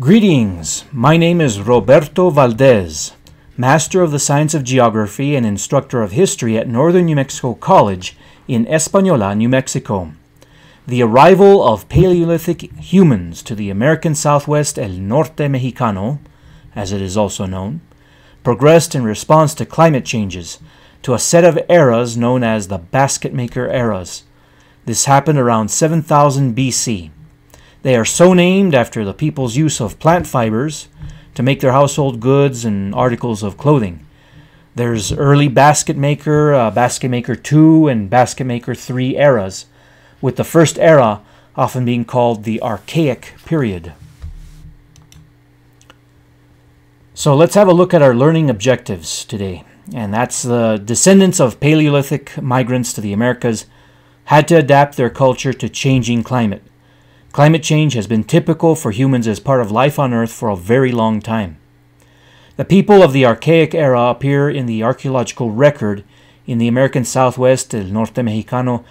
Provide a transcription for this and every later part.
Greetings, my name is Roberto Valdez, Master of the Science of Geography and Instructor of History at Northern New Mexico College in Española, New Mexico. The arrival of Paleolithic humans to the American Southwest El Norte Mexicano, as it is also known, progressed in response to climate changes to a set of eras known as the Basket Maker eras. This happened around 7000 BC. They are so named after the people's use of plant fibers to make their household goods and articles of clothing. There's early basket maker, uh, basket maker 2, and basket maker 3 eras, with the first era often being called the Archaic period. So let's have a look at our learning objectives today. And that's the descendants of Paleolithic migrants to the Americas had to adapt their culture to changing climate. Climate change has been typical for humans as part of life on Earth for a very long time. The people of the Archaic era appear in the archaeological record in the American Southwest, El Norte Mexicano,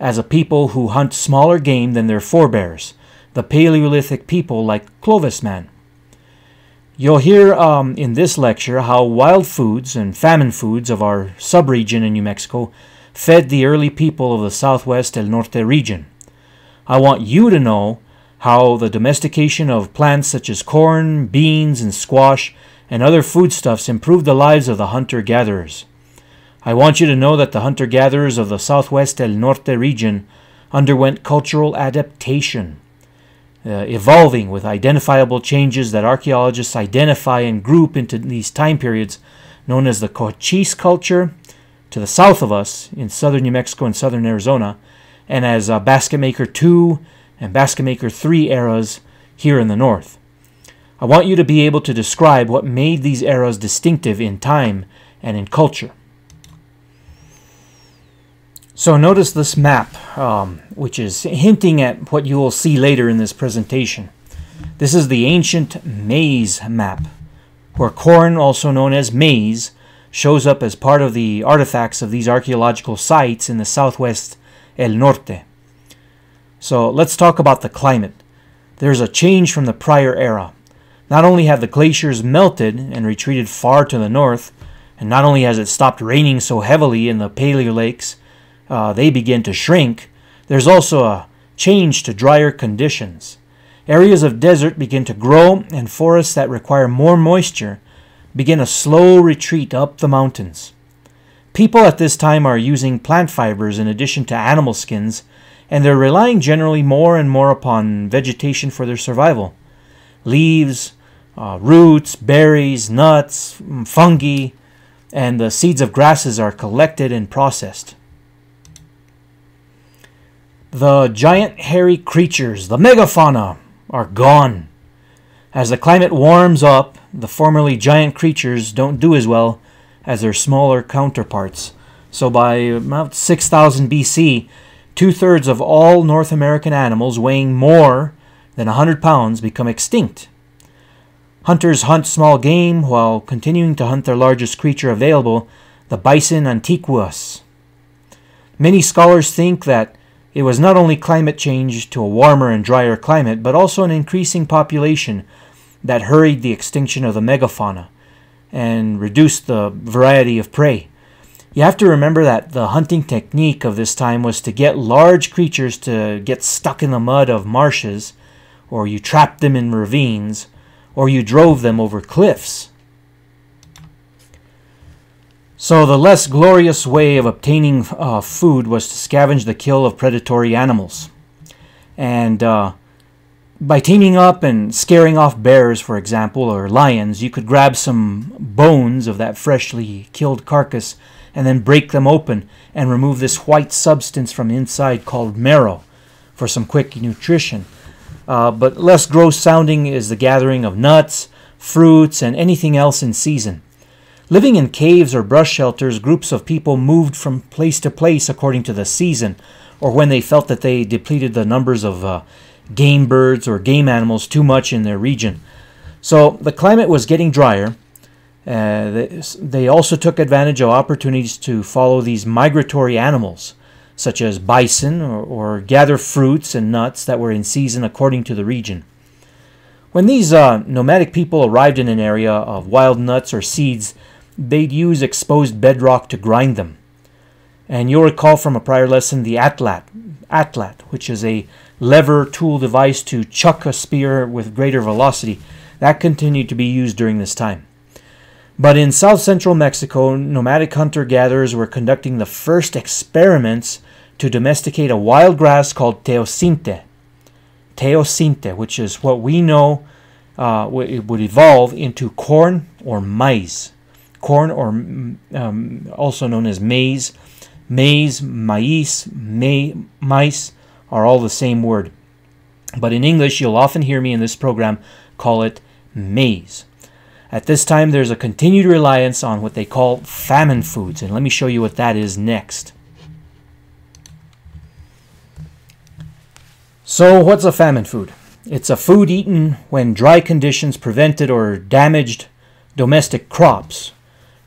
as a people who hunt smaller game than their forebears, the Paleolithic people like Clovis man. You'll hear um, in this lecture how wild foods and famine foods of our subregion in New Mexico fed the early people of the Southwest El Norte region. I want you to know how the domestication of plants such as corn, beans, and squash and other foodstuffs improved the lives of the hunter gatherers. I want you to know that the hunter gatherers of the southwest El Norte region underwent cultural adaptation, uh, evolving with identifiable changes that archaeologists identify and group into these time periods known as the Cochise culture to the south of us in southern New Mexico and southern Arizona and as uh, Basket Maker 2 and Basket Maker 3 eras here in the north. I want you to be able to describe what made these eras distinctive in time and in culture. So notice this map, um, which is hinting at what you will see later in this presentation. This is the ancient maize map, where corn, also known as maize, shows up as part of the artifacts of these archaeological sites in the southwest El Norte. So let's talk about the climate. There's a change from the prior era. Not only have the glaciers melted and retreated far to the north, and not only has it stopped raining so heavily in the Paleo lakes, uh, they begin to shrink, there's also a change to drier conditions. Areas of desert begin to grow, and forests that require more moisture begin a slow retreat up the mountains. People at this time are using plant fibers in addition to animal skins, and they're relying generally more and more upon vegetation for their survival. Leaves, uh, roots, berries, nuts, mm, fungi, and the seeds of grasses are collected and processed. The giant hairy creatures, the megafauna, are gone. As the climate warms up, the formerly giant creatures don't do as well as their smaller counterparts. So by about 6000 BC, two thirds of all North American animals weighing more than 100 pounds become extinct. Hunters hunt small game while continuing to hunt their largest creature available, the bison antiquus. Many scholars think that it was not only climate change to a warmer and drier climate, but also an increasing population that hurried the extinction of the megafauna and reduce the variety of prey. You have to remember that the hunting technique of this time was to get large creatures to get stuck in the mud of marshes, or you trapped them in ravines, or you drove them over cliffs. So, the less glorious way of obtaining uh, food was to scavenge the kill of predatory animals. And uh, by teaming up and scaring off bears, for example, or lions, you could grab some bones of that freshly killed carcass and then break them open and remove this white substance from inside called marrow for some quick nutrition. Uh, but less gross sounding is the gathering of nuts, fruits, and anything else in season. Living in caves or brush shelters, groups of people moved from place to place according to the season, or when they felt that they depleted the numbers of uh, game birds or game animals too much in their region. So the climate was getting drier. Uh, they, they also took advantage of opportunities to follow these migratory animals, such as bison, or, or gather fruits and nuts that were in season according to the region. When these uh, nomadic people arrived in an area of wild nuts or seeds, they'd use exposed bedrock to grind them. And you'll recall from a prior lesson the atlatl, atlatl, which is a lever tool device to chuck a spear with greater velocity. That continued to be used during this time. But in south central Mexico, nomadic hunter gatherers were conducting the first experiments to domesticate a wild grass called teosinte. Teosinte, which is what we know uh, it would evolve into corn or maize. Corn, or um, also known as maize, maize, maíz, may, mice are all the same word. But in English, you'll often hear me in this program call it maize. At this time, there's a continued reliance on what they call famine foods, and let me show you what that is next. So, what's a famine food? It's a food eaten when dry conditions prevented or damaged domestic crops,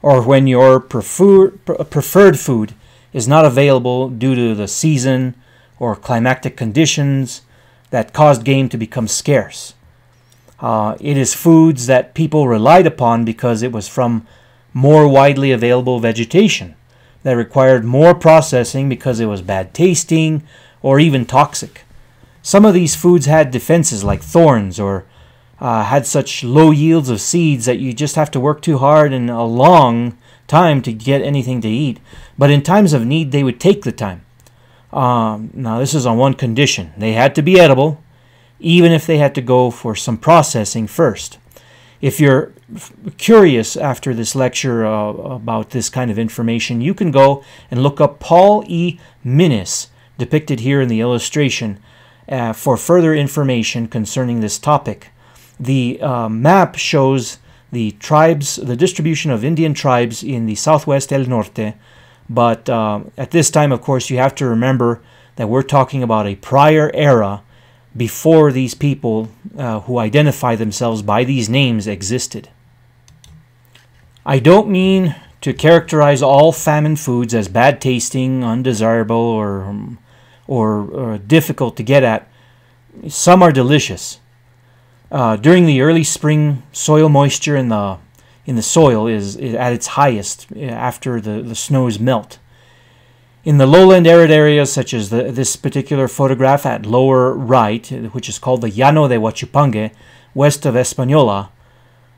or when your prefer, preferred food is not available due to the season or climatic conditions that caused game to become scarce. Uh, it is foods that people relied upon because it was from more widely available vegetation that required more processing because it was bad tasting or even toxic. Some of these foods had defenses like thorns or uh, had such low yields of seeds that you just have to work too hard and a long time to get anything to eat. But in times of need, they would take the time. Um, now, this is on one condition they had to be edible even if they had to go for some processing first. If you're curious after this lecture uh, about this kind of information, you can go and look up Paul E. Minnis, depicted here in the illustration, uh, for further information concerning this topic. The uh, map shows the tribes, the distribution of Indian tribes in the southwest El Norte, but uh, at this time, of course, you have to remember that we're talking about a prior era before these people uh, who identify themselves by these names existed. I don't mean to characterize all famine foods as bad tasting, undesirable, or, or, or difficult to get at. Some are delicious. Uh, during the early spring, soil moisture in the in the soil is, is at its highest uh, after the, the snows melt. In the lowland arid areas, such as the, this particular photograph at lower right, which is called the Llano de Guachupangue, west of Española,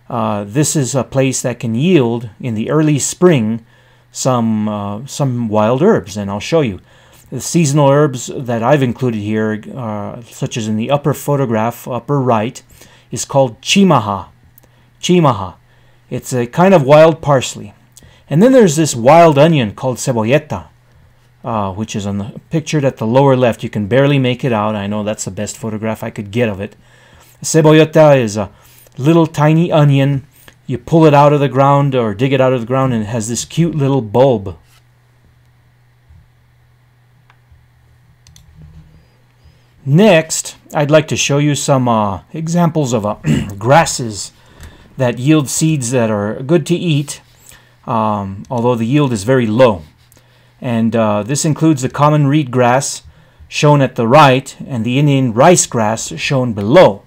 uh, this is a place that can yield in the early spring some uh, some wild herbs, and I'll show you. The seasonal herbs that I've included here, uh, such as in the upper photograph, upper right, is called chimajá. Chimajá. It's a kind of wild parsley. And then there's this wild onion called cebolleta uh, which is on the pictured at the lower left. You can barely make it out. I know that's the best photograph I could get of it. Cebolleta is a little tiny onion. You pull it out of the ground or dig it out of the ground and it has this cute little bulb. Next, I'd like to show you some uh, examples of uh, grasses that yield seeds that are good to eat, um, although the yield is very low and uh, this includes the common reed grass shown at the right and the Indian rice grass shown below.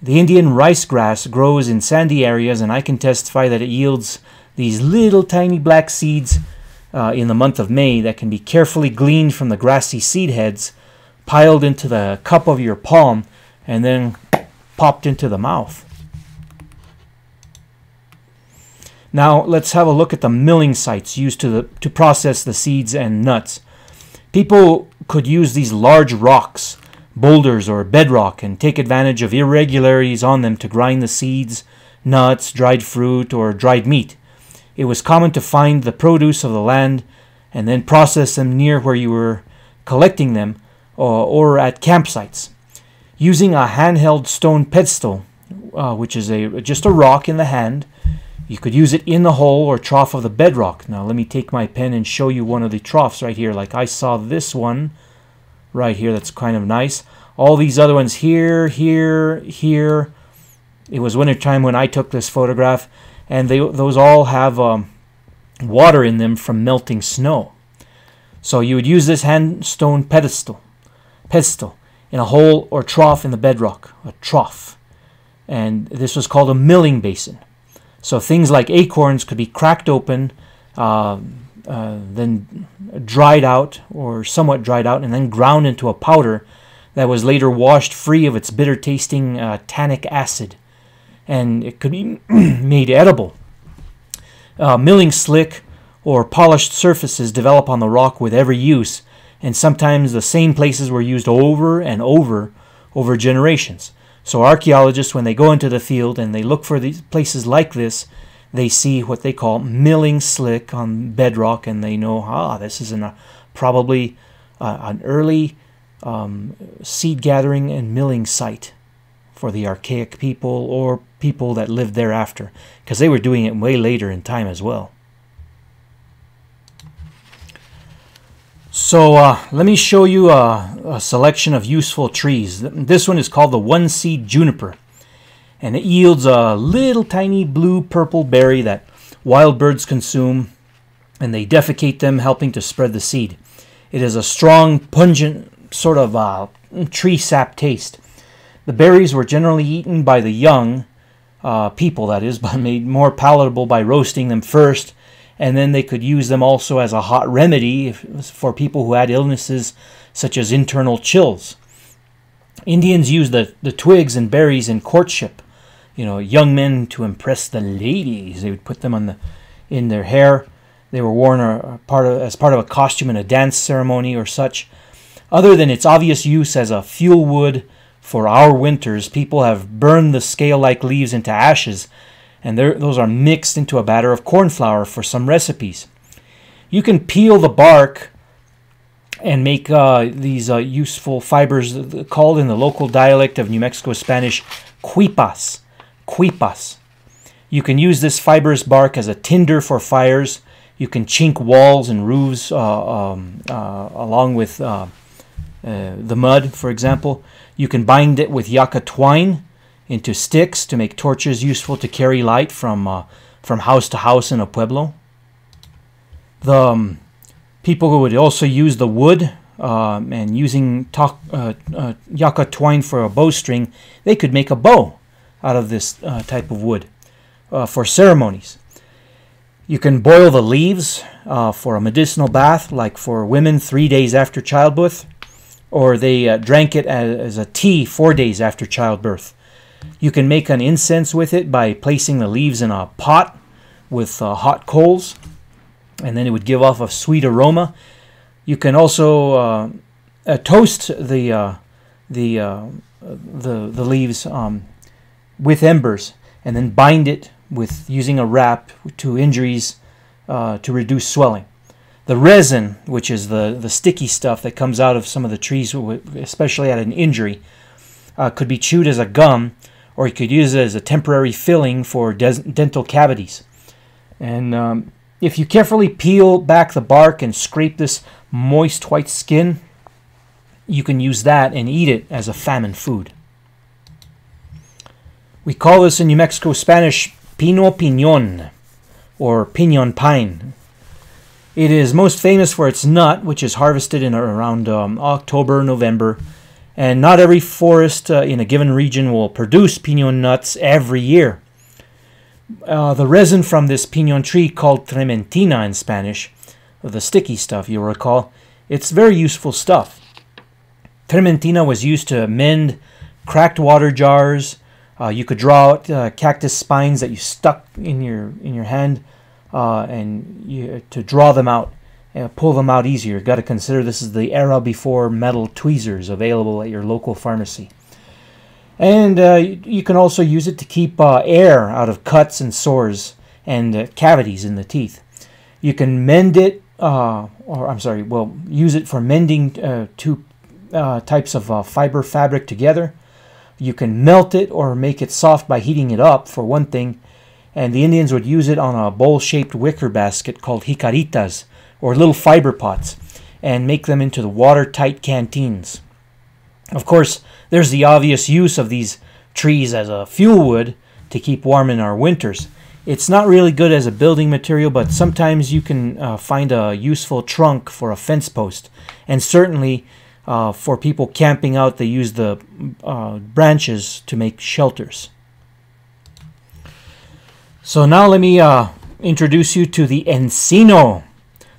The Indian rice grass grows in sandy areas and I can testify that it yields these little tiny black seeds uh, in the month of May that can be carefully gleaned from the grassy seed heads, piled into the cup of your palm, and then popped into the mouth. Now let's have a look at the milling sites used to, the, to process the seeds and nuts. People could use these large rocks, boulders or bedrock, and take advantage of irregularities on them to grind the seeds, nuts, dried fruit, or dried meat. It was common to find the produce of the land and then process them near where you were collecting them or, or at campsites. Using a handheld stone pedestal, uh, which is a, just a rock in the hand, you could use it in the hole or trough of the bedrock. Now let me take my pen and show you one of the troughs right here. Like I saw this one right here that's kind of nice. All these other ones here, here, here. It was wintertime when I took this photograph and they, those all have um, water in them from melting snow. So you would use this handstone pedestal, pedestal in a hole or trough in the bedrock, a trough. and this was called a milling basin. So things like acorns could be cracked open, uh, uh, then dried out or somewhat dried out, and then ground into a powder that was later washed free of its bitter tasting uh, tannic acid. And it could be made edible. Uh, milling slick or polished surfaces develop on the rock with every use, and sometimes the same places were used over and over over generations. So archaeologists, when they go into the field and they look for these places like this, they see what they call milling slick on bedrock, and they know, ah, this is an, uh, probably uh, an early um, seed gathering and milling site for the archaic people or people that lived thereafter, because they were doing it way later in time as well. So uh, let me show you a, a, selection of useful trees. This one is called the one seed juniper. And it yields a little tiny blue purple berry that wild birds consume and they defecate them helping to spread the seed. It is a strong, pungent sort of uh, tree sap taste. The berries were generally eaten by the young uh, people, that is, but made more palatable by roasting them first and then they could use them also as a hot remedy for people who had illnesses such as internal chills. Indians used the, the twigs and berries in courtship. You know, young men to impress the ladies. They would put them on the in their hair. They were worn a, part of, as part of a costume in a dance ceremony or such. Other than its obvious use as a fuel wood for our winters, people have burned the scale like leaves into ashes and those are mixed into a batter of corn flour for some recipes. You can peel the bark and make uh, these uh, useful fibers called in the local dialect of New Mexico Spanish quipas. Quipas. You can use this fibrous bark as a tinder for fires. You can chink walls and roofs uh, um, uh, along with uh, uh, the mud, for example. You can bind it with yucca twine into sticks to make torches useful to carry light from, uh, from house to house in a pueblo. The um, people who would also use the wood um, and using talk, uh, uh, yucca twine for a bowstring, they could make a bow out of this uh, type of wood uh, for ceremonies. You can boil the leaves uh, for a medicinal bath, like for women three days after childbirth, or they drank it as, as a tea four days after childbirth. You can make an incense with it by placing the leaves in a pot with uh, hot coals, and then it would give off a sweet aroma. You can also uh, uh, toast the uh, the uh, the the leaves um, with embers, and then bind it with using a wrap to injuries uh, to reduce swelling. The resin, which is the, the sticky stuff that comes out of some of the trees, especially at an injury, could be chewed as a gum or you could use it as a temporary filling for dental cavities. And um, if you carefully peel back the bark and scrape this moist white skin, you can use that and eat it as a famine food. We call this in New Mexico Spanish pino piñón or piñon pine. It is most famous for its nut, which is harvested in around um, October, November, and not every forest uh, in a given region will produce pinon nuts every year. Uh, the resin from this pinon tree, called trementina in Spanish, the sticky stuff you'll recall, it's very useful stuff. Trementina was used to mend cracked water jars. Uh, you could draw out uh, cactus spines that you stuck in your in your hand, uh, and you, to draw them out uh, pull them out easier. Got to consider this is the era before metal tweezers available at your local pharmacy. And uh, you can also use it to keep uh, air out of cuts and sores and uh, cavities in the teeth. You can mend it, uh, or I'm sorry, well, use it for mending uh, two types of fiber fabric together. You can melt it or make it soft by heating it up, for one thing. And the Indians would use it on a bowl shaped wicker basket called jicaritas or little fiber pots and make them into the watertight canteens. Of course, there's the obvious use of these trees as a fuel wood to keep warm in our winters. It's not really good as a building material, but sometimes you can uh, find a useful trunk for a fence post. And certainly uh, for people camping out, they use the uh, branches to make shelters. So now let me uh, introduce you to the encino,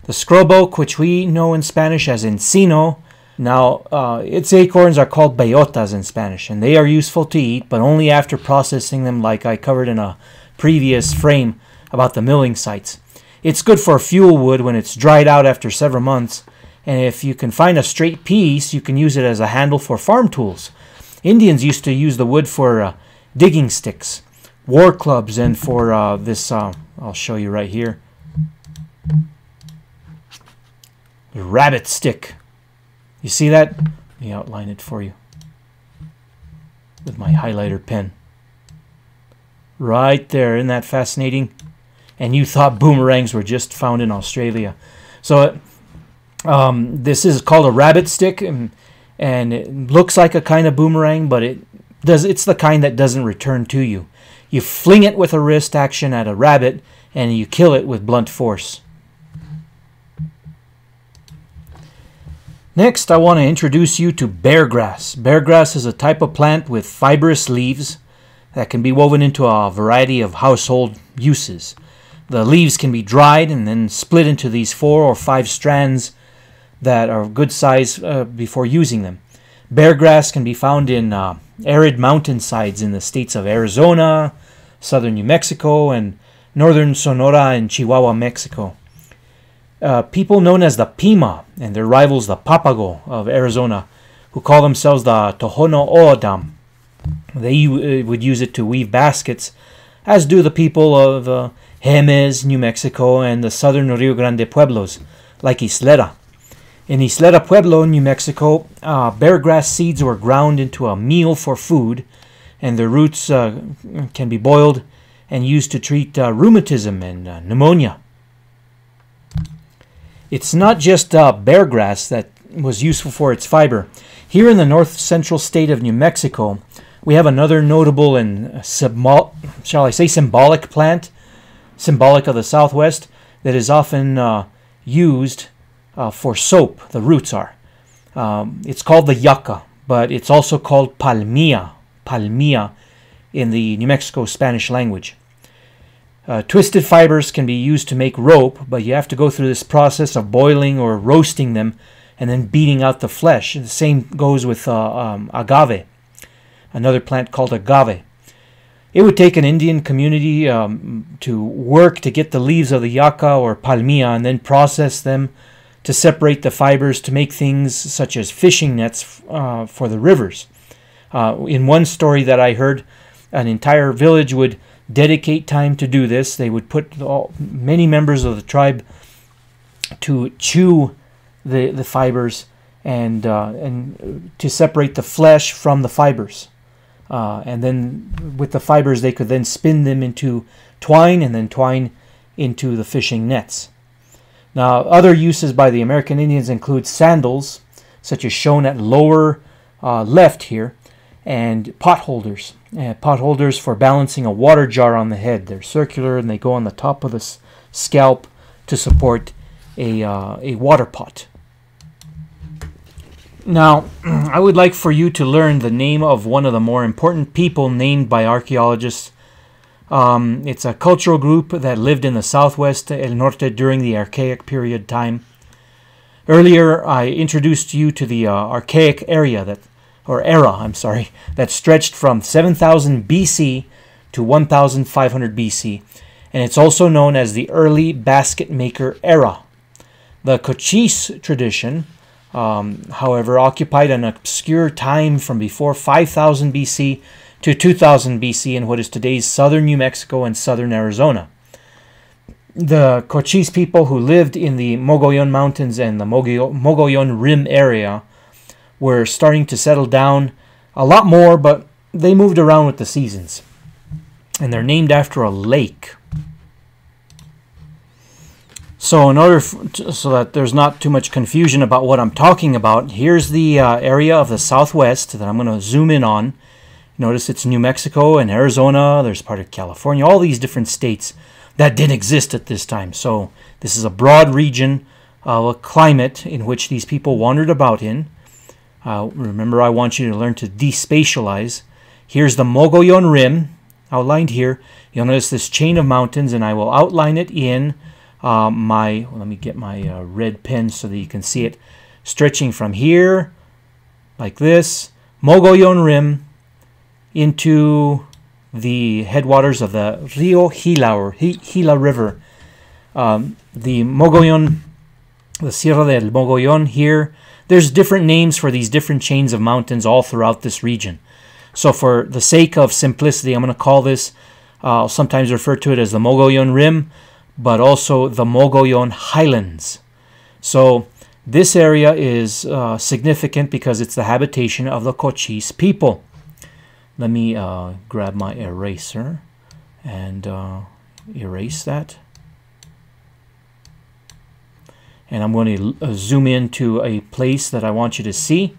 the scrub oak, which we know in Spanish as encino. Now, uh, its acorns are called bellotas in Spanish, and they are useful to eat, but only after processing them, like I covered in a previous frame about the milling sites. It's good for fuel wood when it's dried out after several months, and if you can find a straight piece, you can use it as a handle for farm tools. Indians used to use the wood for uh, digging sticks, war clubs, and for uh, this, uh, I'll show you right here, rabbit stick. You see that? Let me outline it for you with my highlighter pen. Right there, isn't that fascinating? And you thought boomerangs were just found in Australia. So um, this is called a rabbit stick, and, and it looks like a kind of boomerang, but it does. It's the kind that doesn't return to you. You fling it with a wrist action at a rabbit, and you kill it with blunt force. Next, I want to introduce you to beargrass. Beargrass is a type of plant with fibrous leaves that can be woven into a variety of household uses. The leaves can be dried and then split into these four or five strands that are good size uh, before using them. Beargrass can be found in uh, arid mountainsides in the states of Arizona, southern New Mexico, and northern Sonora and Chihuahua, Mexico. Uh, people known as the Pima and their rivals the Papago of Arizona, who call themselves the Tohono O'odham. They uh, would use it to weave baskets, as do the people of uh, Jemez, New Mexico, and the southern Rio Grande pueblos, like Isleta. In Isleta Pueblo, New Mexico, uh, beargrass seeds were ground into a meal for food, and their roots uh, can be boiled and used to treat uh, rheumatism and uh, pneumonia. It's not just uh, beargrass that was useful for its fiber. Here in the north central state of New Mexico, we have another notable and shall I say symbolic plant, symbolic of the Southwest, that is often uh, used uh, for soap, the roots are. Um, it's called the yucca, but it's also called palmilla, palmilla in the New Mexico Spanish language. Uh, twisted fibers can be used to make rope, but you have to go through this process of boiling or roasting them and then beating out the flesh. The same goes with uh, um, agave, another plant called agave. It would take an Indian community um, to work to get the leaves of the yucca or palmilla and then process them to separate the fibers to make things such as fishing nets uh, for the rivers. Uh, in one story that I heard, an entire village would dedicate time to do this. They would put all, many members of the tribe to chew the, the fibers and, uh, and to separate the flesh from the fibers. Uh, and then with the fibers, they could then spin them into twine and then twine into the fishing nets. Now, other uses by the American Indians include sandals, such as shown at lower uh, left here, and pot holders. Uh, pot holders for balancing a water jar on the head. They're circular and they go on the top of the scalp to support a, uh, a water pot. Now, I would like for you to learn the name of one of the more important people named by archaeologists um, it's a cultural group that lived in the southwest El Norte during the Archaic period time. Earlier, I introduced you to the uh, Archaic area that, or era, I'm sorry, that stretched from 7000 BC to 1500 BC, and it's also known as the early basket maker era. The Cochise tradition, um, however, occupied an obscure time from before 5000 BC to 2000 BC in what is today's southern New Mexico and southern Arizona. The Cochise people who lived in the Mogollon Mountains and the Mogollon Rim area were starting to settle down a lot more, but they moved around with the seasons. And they're named after a lake. So in order so that there's not too much confusion about what I'm talking about, here's the uh, area of the southwest that I'm going to zoom in on Notice it's New Mexico and Arizona. There's part of California, all these different states that didn't exist at this time. So this is a broad region of a climate in which these people wandered about in. Uh, remember, I want you to learn to despatialize. Here's the Mogollon Rim, outlined here. You'll notice this chain of mountains, and I will outline it in uh, my, well, let me get my uh, red pen so that you can see it, stretching from here, like this, Mogollon Rim, into the headwaters of the Rio Gila, or Gila River. Um, the Mogollon, the Sierra del Mogollon here, there's different names for these different chains of mountains all throughout this region. So for the sake of simplicity, I'm going to call this, uh, I'll sometimes refer to it as the Mogollon Rim, but also the Mogollon Highlands. So this area is uh, significant because it's the habitation of the Cochise people. Let me uh, grab my eraser and uh, erase that. And I'm going to uh, zoom in to a place that I want you to see.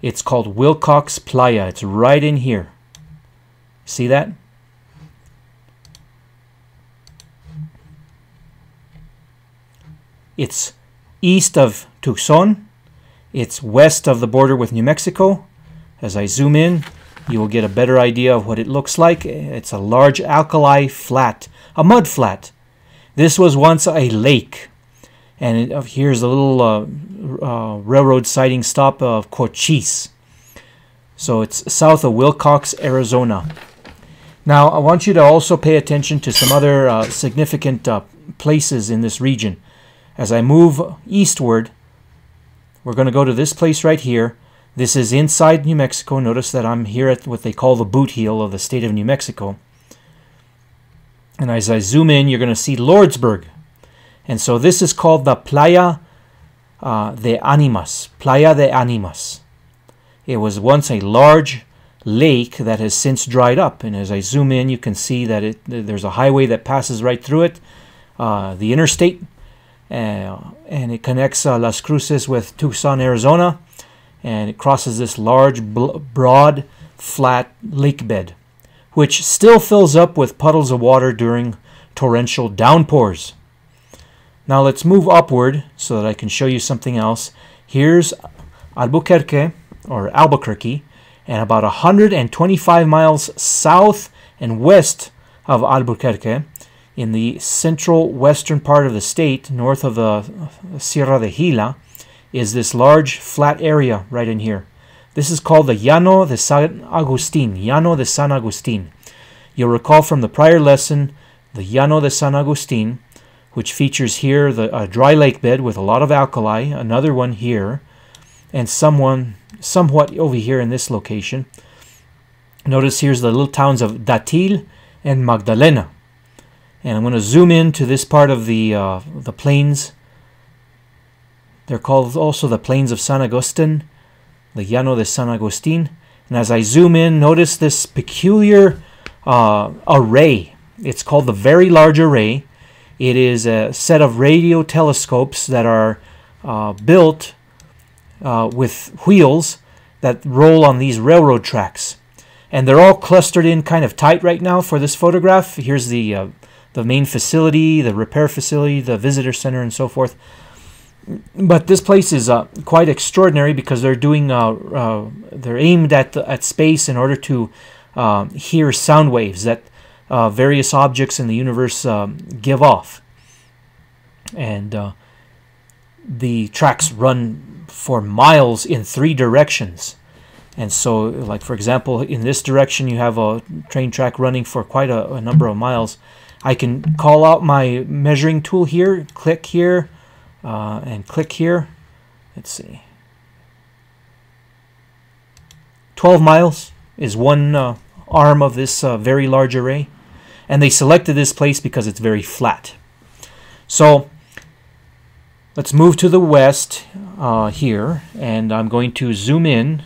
It's called Willcox Playa. It's right in here. See that? It's east of Tucson. It's west of the border with New Mexico. As I zoom in, you will get a better idea of what it looks like. It's a large alkali flat, a mud flat. This was once a lake. And it, here's a little uh, uh, railroad siding stop of Cochise. So it's south of Willcox, Arizona. Now, I want you to also pay attention to some other uh, significant uh, places in this region. As I move eastward, we're going to go to this place right here. This is inside New Mexico. Notice that I'm here at what they call the boot heel of the state of New Mexico. And as I zoom in, you're going to see Lordsburg. And so this is called the Playa uh, de Animas. Playa de Animas. It was once a large lake that has since dried up. And as I zoom in, you can see that it, there's a highway that passes right through it, uh, the interstate, uh, and it connects uh, Las Cruces with Tucson, Arizona, and it crosses this large, broad, flat lake bed, which still fills up with puddles of water during torrential downpours. Now let's move upward so that I can show you something else. Here's Albuquerque, or Albuquerque, and about 125 miles south and west of Albuquerque, in the central western part of the state, north of the Sierra de Gila, is this large flat area right in here. This is called the Llano de San Agustin. Llano de San Agustin. You'll recall from the prior lesson the Llano de San Agustin which features here the a dry lake bed with a lot of alkali, another one here, and someone somewhat over here in this location. Notice here's the little towns of Datil and Magdalena. And I'm going to zoom in to this part of the, uh, the plains. They're called also the plains of San Agustin, the Llano de San Agustin. And as I zoom in, notice this peculiar uh, array. It's called the Very Large Array. It is a set of radio telescopes that are uh, built uh, with wheels that roll on these railroad tracks. And they're all clustered in kind of tight right now for this photograph. Here's the, uh, the main facility, the repair facility, the visitor center, and so forth. But this place is uh, quite extraordinary because they're doing uh, uh, they're aimed at at space in order to hear sound waves that uh, various objects in the universe um, give off. And uh, the tracks run for miles in three directions. And so, like for example, in this direction, you have a train track running for quite a, a number of miles. I can call out my measuring tool here, click here, uh, and click here. Let's see. 12 miles is one uh, arm of this uh, very large array and they selected this place because it's very flat. So let's move to the west uh, here, and I'm going to zoom in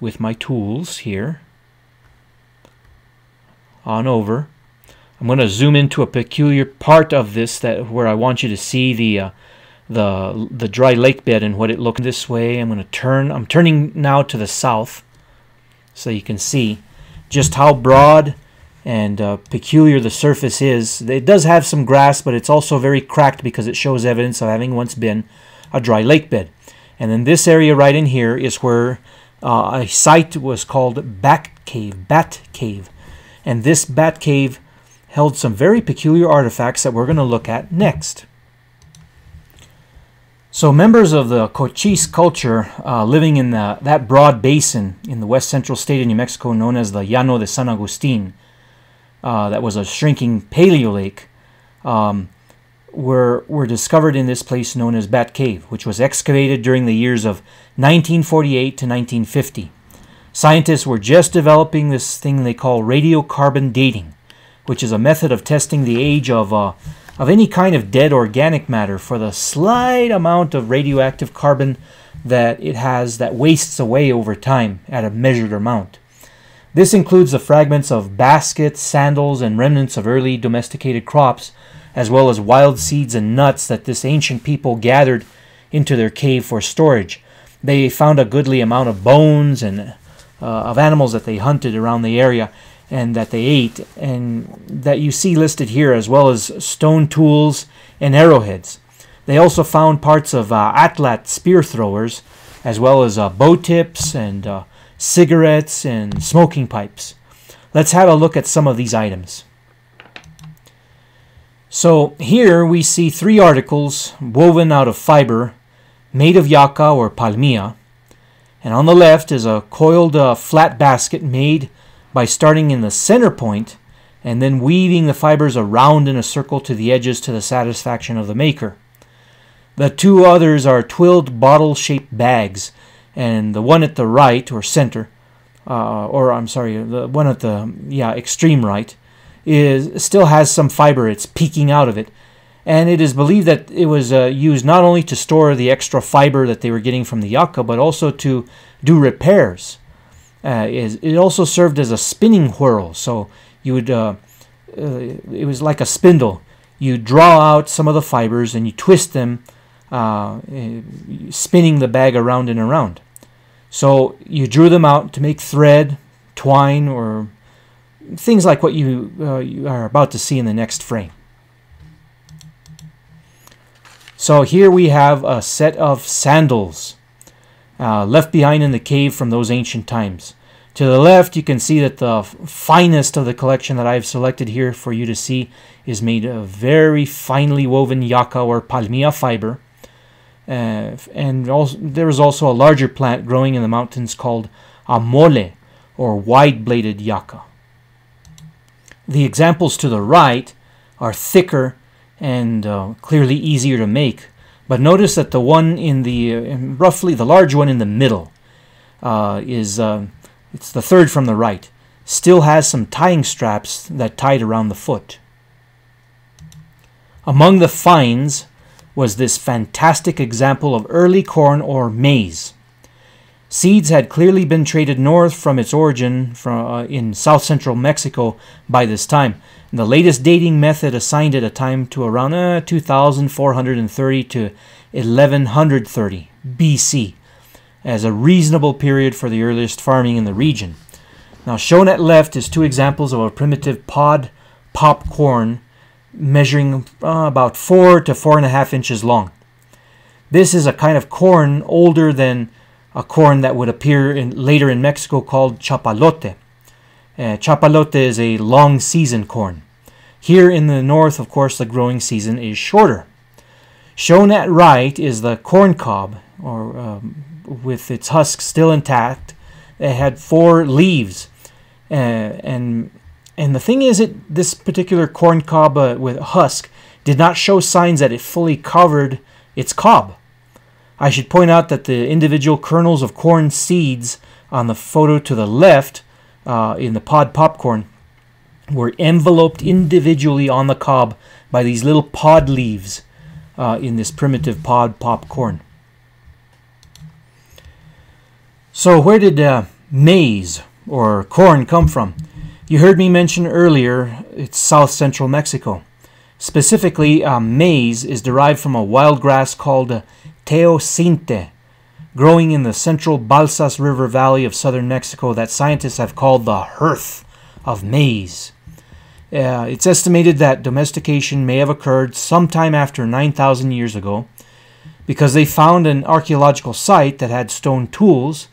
with my tools here on over. I'm going to zoom into a peculiar part of this that where I want you to see the uh, the the dry lake bed and what it looks this way. I'm going to turn. I'm turning now to the south, so you can see just how broad and uh, peculiar the surface is. It does have some grass, but it's also very cracked because it shows evidence of having once been a dry lake bed. And then this area right in here is where uh, a site was called Bat Cave, Bat Cave. and this bat cave held some very peculiar artifacts that we're going to look at next. So members of the Cochise culture uh, living in the, that broad basin in the west central state of New Mexico known as the Llano de San Agustin, uh, that was a shrinking paleo lake, um, were, were discovered in this place known as Bat Cave, which was excavated during the years of 1948 to 1950. Scientists were just developing this thing they call radiocarbon dating, which is a method of testing the age of, uh, of any kind of dead organic matter for the slight amount of radioactive carbon that it has that wastes away over time at a measured amount. This includes the fragments of baskets, sandals, and remnants of early domesticated crops, as well as wild seeds and nuts that this ancient people gathered into their cave for storage. They found a goodly amount of bones and uh, of animals that they hunted around the area and that they ate, and that you see listed here, as well as stone tools and arrowheads. They also found parts of uh, atlatl spear throwers, as well as uh, bow tips and uh, cigarettes and smoking pipes. Let's have a look at some of these items. So here we see three articles woven out of fiber made of yucca or palmilla. And on the left is a coiled uh, flat basket made by starting in the center point and then weaving the fibers around in a circle to the edges to the satisfaction of the maker. The two others are twilled bottle shaped bags, and the one at the right or center, uh, or I'm sorry, the one at the yeah extreme right, is still has some fiber. It's peeking out of it, and it is believed that it was uh, used not only to store the extra fiber that they were getting from the yucca, but also to do repairs. Uh, it also served as a spinning whorl, so you would uh, uh, it was like a spindle. You draw out some of the fibers and you twist them, uh, eh, spinning the bag around and around. So you drew them out to make thread, twine, or things like what you, uh, you are about to see in the next frame. So here we have a set of sandals uh, left behind in the cave from those ancient times. To the left, you can see that the finest of the collection that I've selected here for you to see is made of very finely woven yucca or palmilla fiber. Uh, and also, there is also a larger plant growing in the mountains called amole, or wide-bladed yucca. The examples to the right are thicker and uh, clearly easier to make. But notice that the one in the, uh, roughly the large one in the middle, uh, is, uh, it's the third from the right, still has some tying straps that tied around the foot. Among the finds was this fantastic example of early corn or maize. Seeds had clearly been traded north from its origin from, uh, in south central Mexico by this time. The latest dating method assigned it a time to around uh, 2430 to 1130 BC as a reasonable period for the earliest farming in the region. Now, shown at left is two examples of a primitive pod popcorn measuring uh, about four to four and a half inches long. This is a kind of corn older than a corn that would appear in, later in Mexico called chapalote. Uh, chapalote is a long season corn. Here in the north, of course, the growing season is shorter. Shown at right is the corn cob, or um, with its husk still intact. It had four leaves, uh, and and the thing is, it this particular corn cob uh, with husk did not show signs that it fully covered its cob. I should point out that the individual kernels of corn seeds on the photo to the left uh, in the pod popcorn were enveloped individually on the cob by these little pod leaves uh, in this primitive pod popcorn. So where did uh, maize or corn come from? You heard me mention earlier it's south central Mexico. Specifically, uh, maize is derived from a wild grass called teosinte, growing in the central Balsas River Valley of southern Mexico that scientists have called the hearth of maize. Uh, it's estimated that domestication may have occurred sometime after 9,000 years ago because they found an archaeological site that had stone tools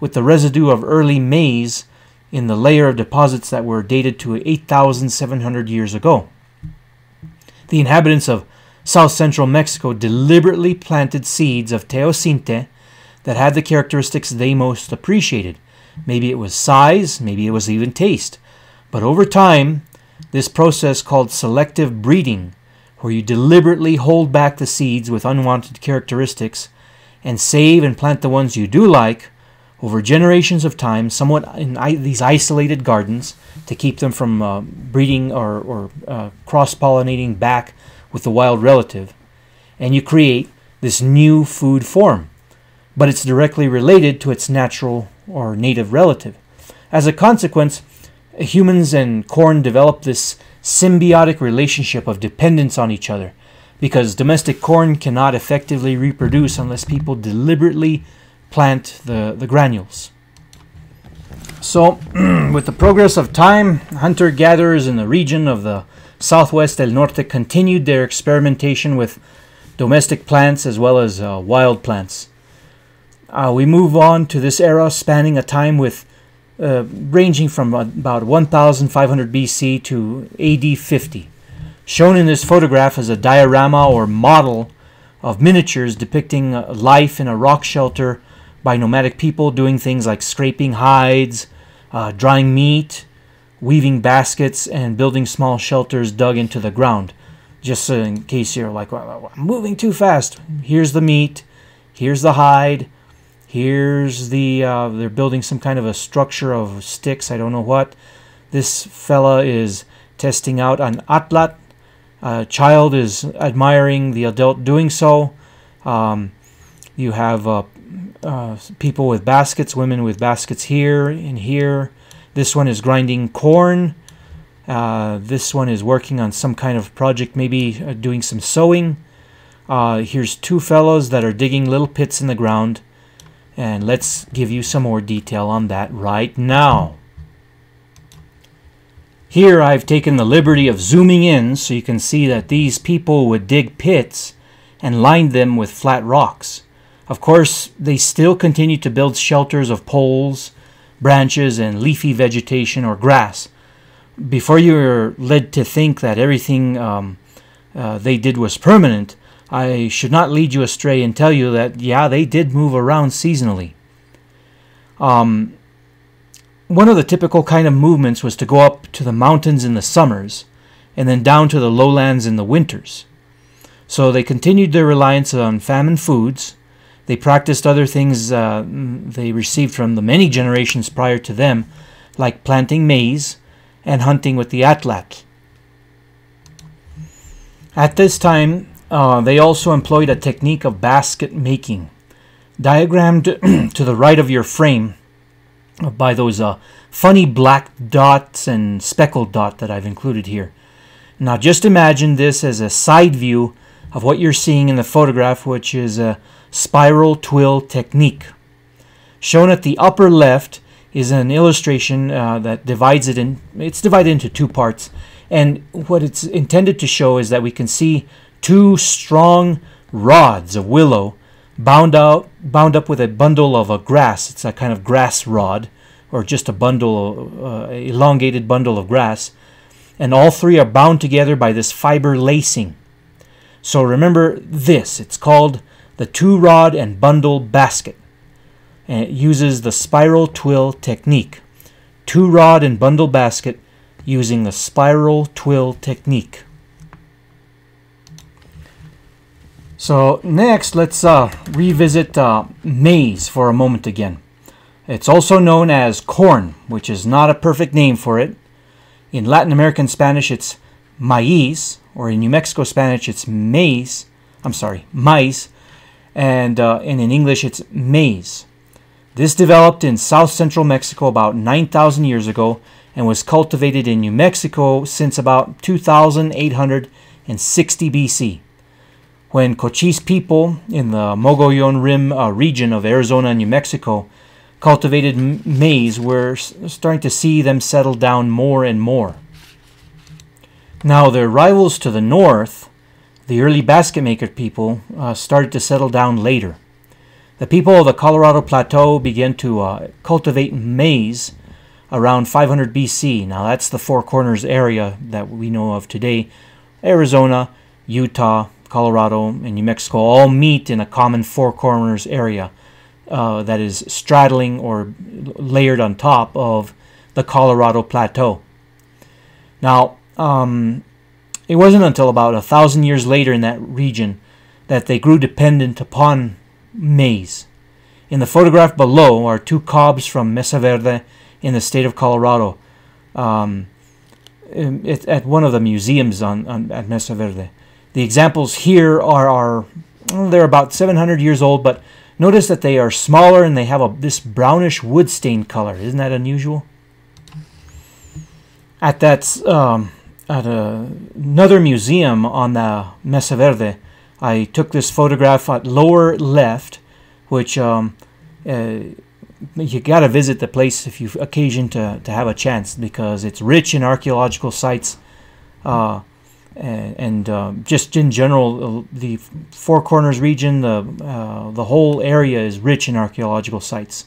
with the residue of early maize in the layer of deposits that were dated to 8,700 years ago. The inhabitants of south central Mexico deliberately planted seeds of teosinte that had the characteristics they most appreciated. Maybe it was size, maybe it was even taste. But over time, this process called selective breeding, where you deliberately hold back the seeds with unwanted characteristics and save and plant the ones you do like, over generations of time, somewhat in these isolated gardens, to keep them from uh, breeding or, or uh, cross pollinating back with the wild relative. And you create this new food form, but it's directly related to its natural or native relative. As a consequence, humans and corn develop this symbiotic relationship of dependence on each other because domestic corn cannot effectively reproduce unless people deliberately plant the, the granules. So, with the progress of time, hunter gatherers in the region of the southwest El Norte continued their experimentation with domestic plants as well as uh, wild plants. Uh, we move on to this era spanning a time with uh, ranging from about 1500 BC to AD 50. Shown in this photograph is a diorama or model of miniatures depicting uh, life in a rock shelter by nomadic people doing things like scraping hides, uh, drying meat, weaving baskets, and building small shelters dug into the ground. Just in case you're like, well, I'm moving too fast. Here's the meat, here's the hide, here's the, uh, they're building some kind of a structure of sticks, I don't know what. This fella is testing out an atlatl. A child is admiring the adult doing so. Um, you have uh, uh, people with baskets, women with baskets here and here. This one is grinding corn. Uh, this one is working on some kind of project, maybe uh, doing some sewing. Uh, here's two fellows that are digging little pits in the ground. And let's give you some more detail on that right now. Here I've taken the liberty of zooming in so you can see that these people would dig pits and line them with flat rocks. Of course, they still continue to build shelters of poles, branches, and leafy vegetation or grass. Before you're led to think that everything um, uh, they did was permanent, I should not lead you astray and tell you that, yeah, they did move around seasonally. Um, one of the typical kind of movements was to go up to the mountains in the summers and then down to the lowlands in the winters. So they continued their reliance on famine foods, they practiced other things uh, they received from the many generations prior to them, like planting maize and hunting with the atlatl. At this time, uh, they also employed a technique of basket making, diagrammed to the right of your frame by those uh, funny black dots and speckled dot that I've included here. Now just imagine this as a side view of what you're seeing in the photograph, which is a spiral twill technique. Shown at the upper left is an illustration uh, that divides it in, it's divided into two parts. And what it's intended to show is that we can see two strong rods of willow bound out, bound up with a bundle of a grass. It's a kind of grass rod, or just a bundle, uh, elongated bundle of grass. And all three are bound together by this fiber lacing. So remember this. It's called the two rod and bundle basket. And it uses the spiral twill technique. Two rod and bundle basket using the spiral twill technique. So next, let's uh, revisit uh, maize for a moment again. It's also known as corn, which is not a perfect name for it. In Latin American Spanish, it's maíz, or in New Mexico Spanish, it's maize. I'm sorry, maize, and, uh, and in English it's maize. This developed in south central Mexico about 9,000 years ago and was cultivated in New Mexico since about 2860 BC. When Cochise people in the Mogollon Rim uh, region of Arizona and New Mexico cultivated maize, we're starting to see them settle down more and more. Now, their rivals to the north the early basket maker people uh, started to settle down later. The people of the Colorado Plateau began to uh, cultivate maize around 500 BC. Now that's the Four Corners area that we know of today. Arizona, Utah, Colorado, and New Mexico all meet in a common Four Corners area uh, that is straddling or layered on top of the Colorado Plateau. Now, um, it wasn't until about a thousand years later in that region that they grew dependent upon maize. In the photograph below are two cobs from Mesa Verde in the state of Colorado, um, it, at one of the museums on, on, at Mesa Verde. The examples here are, are well, they're about 700 years old, but notice that they are smaller and they have a, this brownish wood stain color. Isn't that unusual? At that um, at a, another museum on the Mesa Verde, I took this photograph at lower left, which um, uh, you got to visit the place if you've occasion to, to have a chance because it's rich in archaeological sites uh, and, uh, just in general uh, the Four Corners region the uh, the whole area is rich in archaeological sites.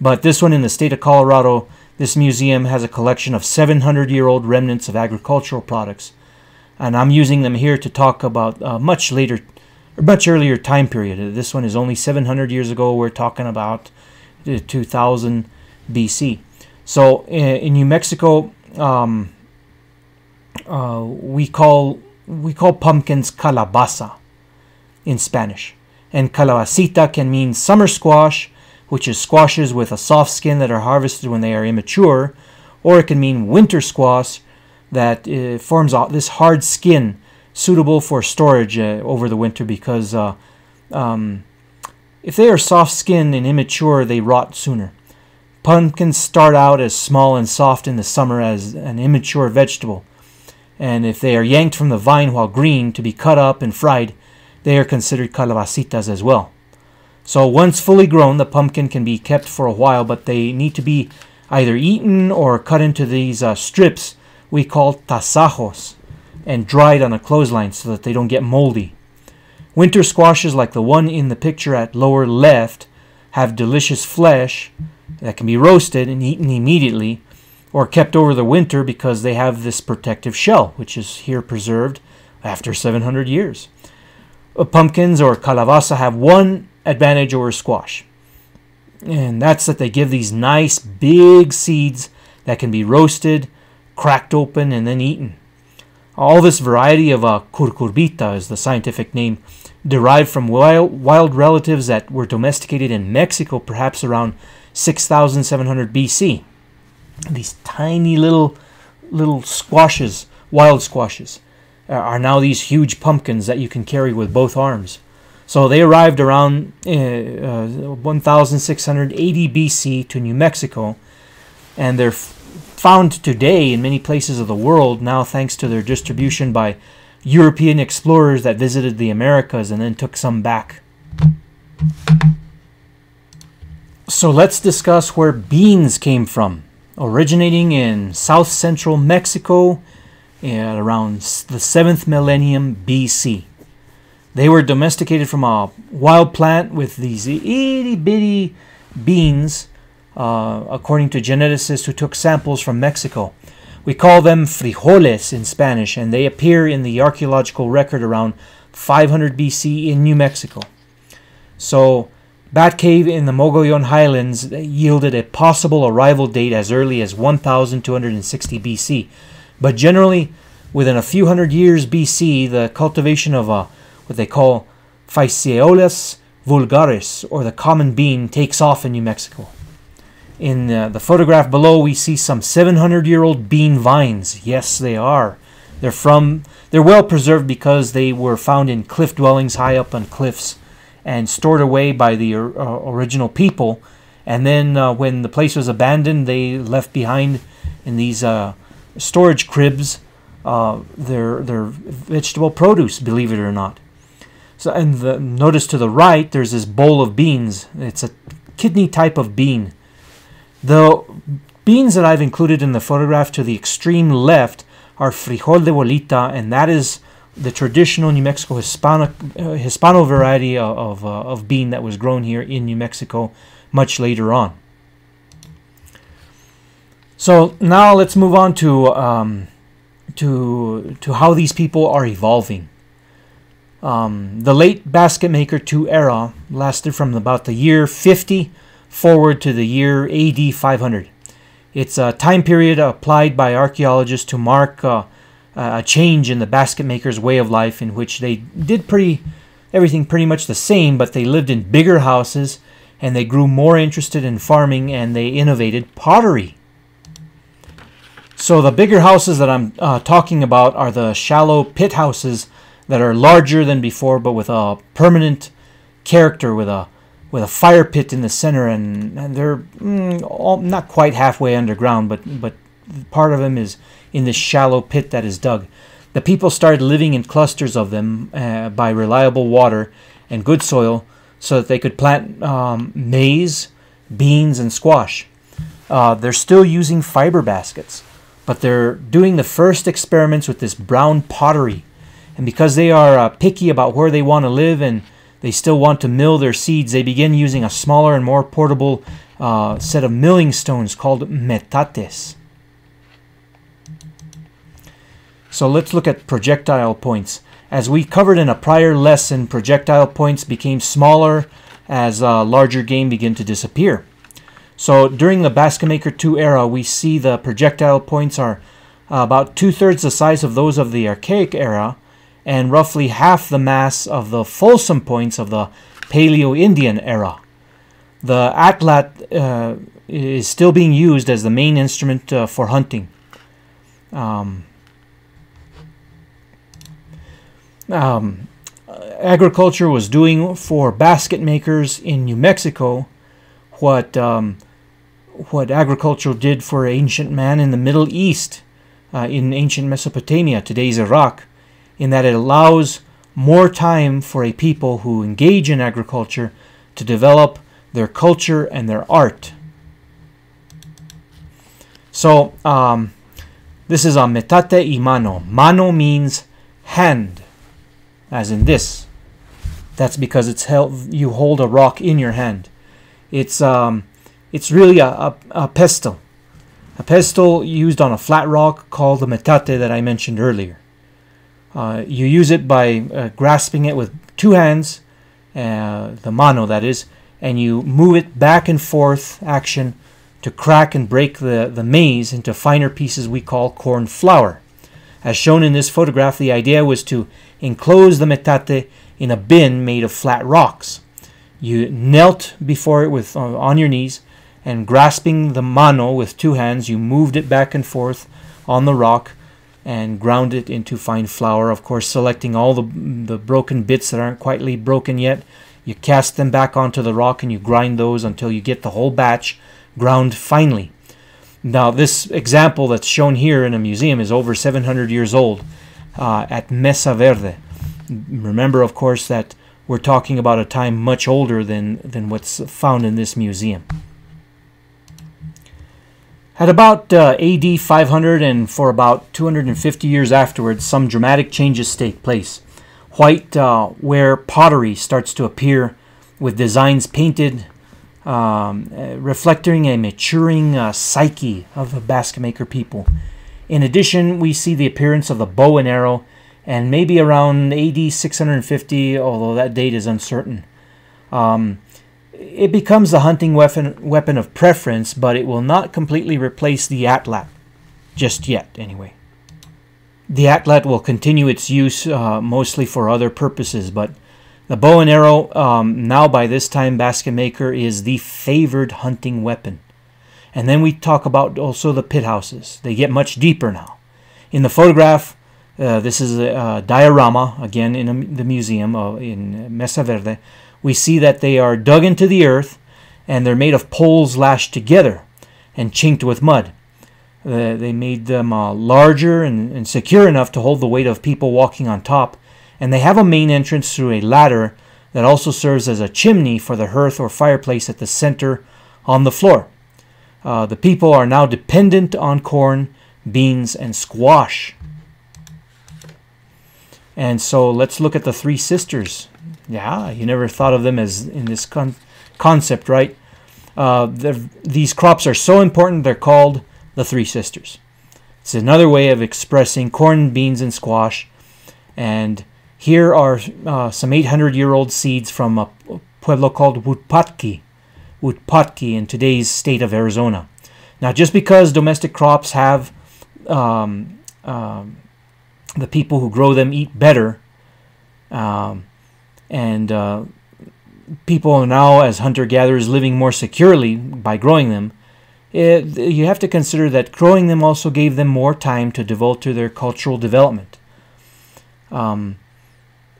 But this one in the state of Colorado this museum has a collection of 700 year old remnants of agricultural products and I'm using them here to talk about uh, much later or much earlier time period. This one is only 700 years ago. We're talking about 2000 BC. So in, New Mexico, um, uh, we call we call pumpkins calabaza in Spanish, and calabacita can mean summer squash, which is squashes with a soft skin that are harvested when they are immature, or it can mean winter squash that uh, forms this hard skin suitable for storage uh, over the winter because uh, um, if they are soft skinned and immature, they rot sooner. Pumpkins start out as small and soft in the summer as an immature vegetable, and if they are yanked from the vine while green to be cut up and fried, they are considered calabacitas as well. So once fully grown, the pumpkin can be kept for a while, but they need to be either eaten or cut into these uh, strips we call tasajos and dried on a clothesline so that they don't get moldy. Winter squashes like the one in the picture at lower left have delicious flesh that can be roasted and eaten immediately or kept over the winter because they have this protective shell, which is here preserved after 700 years. Uh, pumpkins or calabaza have one advantage over squash, and that's that they give these nice big seeds that can be roasted, cracked open, and then eaten. All this variety of uh, cucurbita is the scientific name derived from wild, wild relatives that were domesticated in Mexico perhaps around 6700 BC. These tiny little little squashes, wild squashes, are now these huge pumpkins that you can carry with both arms. So they arrived around uh, uh, 1680 BC to New Mexico, and they're found today in many places of the world now thanks to their distribution by European explorers that visited the Americas and then took some back. So let's discuss where beans came from, originating in south central Mexico at around the 7th millennium BC. They were domesticated from a wild plant with these itty bitty beans, uh, according to geneticists who took samples from Mexico. We call them frijoles in Spanish, and they appear in the archaeological record around 500 BC in New Mexico. So, Bat Cave in the Mogollon Highlands yielded a possible arrival date as early as 1260 BC, but generally, within a few hundred years BC, the cultivation of a, what they call Phaseolus vulgaris, or the common bean, takes off in New Mexico. In uh, the photograph below, we see some 700 year old bean vines. Yes, they are. They're from, they're well preserved because they were found in cliff dwellings high up on cliffs and stored away by the uh, original people. And then uh, when the place was abandoned, they left behind in these uh, storage cribs uh, their, their vegetable produce, believe it or not. So, and the, notice to the right, there's this bowl of beans. It's a kidney type of bean. The beans that I've included in the photograph to the extreme left are frijol de bolita, and that is the traditional New Mexico uh, Hispano variety of, of, uh, of bean that was grown here in New Mexico much later on. So now let's move on to um, to to how these people are evolving. Um, the late basket maker 2 era lasted from about the year 50 forward to the year AD 500. It's a time period applied by archaeologists to mark uh, a change in the basket maker's way of life, in which they did pretty everything pretty much the same, but they lived in bigger houses and they grew more interested in farming and they innovated pottery. So the bigger houses that I'm uh, talking about are the shallow pit houses that are larger than before, but with a permanent character, with a with a fire pit in the center, and, and they're mm, all, not quite halfway underground, but but part of them is in this shallow pit that is dug. The people started living in clusters of them uh, by reliable water and good soil, so that they could plant um, maize, beans, and squash. Uh, they're still using fiber baskets, but they're doing the first experiments with this brown pottery and because they are uh, picky about where they want to live and they still want to mill their seeds, they begin using a smaller and more portable uh, set of milling stones called metates. So let's look at projectile points. As we covered in a prior lesson, projectile points became smaller as uh, larger game began to disappear. So during the Basket Maker 2 era, we see the projectile points are about two-thirds the size of those of the Archaic era, and roughly half the mass of the Folsom points of the Paleo-Indian era. The atlatl uh, is still being used as the main instrument uh, for hunting. Um, um, agriculture was doing for basket makers in New Mexico what um, what agriculture did for ancient man in the Middle East, uh, in ancient Mesopotamia, today's Iraq in that it allows more time for a people who engage in agriculture to develop their culture and their art. So, um, this is a metate y mano. Mano means hand, as in this. That's because it's held, you hold a rock in your hand. It's, um, it's really a, a, a pestle. A pestle used on a flat rock called the metate that I mentioned earlier. Uh, you use it by uh, grasping it with two hands, uh, the mano that is, and you move it back and forth action to crack and break the, the maize into finer pieces we call corn flour. As shown in this photograph, the idea was to enclose the metate in a bin made of flat rocks. You knelt before it with uh, on your knees, and grasping the mano with two hands, you moved it back and forth on the rock and ground it into fine flour. Of course, selecting all the, the broken bits that aren't quite broken yet. You cast them back onto the rock and you grind those until you get the whole batch ground finely. Now, this example that's shown here in a museum is over 700 years old uh, at Mesa Verde. Remember, of course, that we're talking about a time much older than, than what's found in this museum. At about uh, AD 500 and for about 250 years afterwards, some dramatic changes take place. White uh, ware pottery starts to appear with designs painted, um, uh, reflecting a maturing uh, psyche of the basket maker people. In addition, we see the appearance of the bow and arrow, and maybe around AD 650, although that date is uncertain. Um, it becomes the hunting weapon weapon of preference, but it will not completely replace the atlatl, just yet, anyway. The atlatl will continue its use uh, mostly for other purposes, but the bow and arrow, um, now by this time, basket maker is the favored hunting weapon. And then we talk about also the pit houses. They get much deeper now. In the photograph, uh, this is a, a, diorama, again in a, the museum uh, in Mesa Verde we see that they are dug into the earth and they're made of poles lashed together and chinked with mud. Uh, they made them uh, larger and, and secure enough to hold the weight of people walking on top, and they have a main entrance through a ladder that also serves as a chimney for the hearth or fireplace at the center on the floor. Uh, the people are now dependent on corn, beans, and squash. And so let's look at the three sisters yeah, you never thought of them as in this con- concept, right? Uh, these crops are so important, they're called the Three Sisters. It's another way of expressing corn, beans, and squash. And here are uh, some 800 year old seeds from a pueblo called Wupatki, Wupatki in today's state of Arizona. Now, just because domestic crops have um, um, the people who grow them eat better, um, and uh, people now, as hunter gatherers, living more securely by growing them, it, you have to consider that growing them also gave them more time to devote to their cultural development. Um,